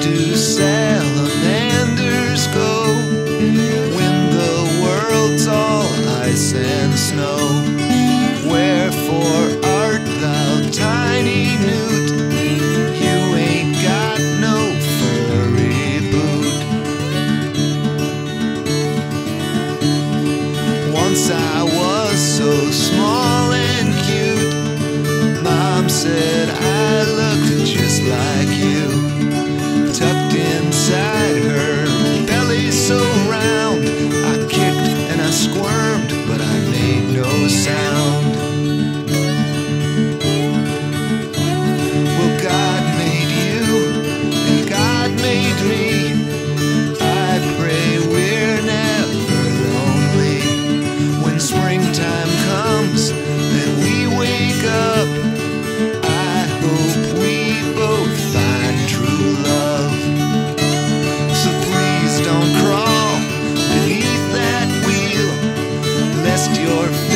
do salamanders go when the world's all ice and snow? Wherefore art thou tiny newt? You ain't got no furry boot. Once I was so small and cute, Mom said I your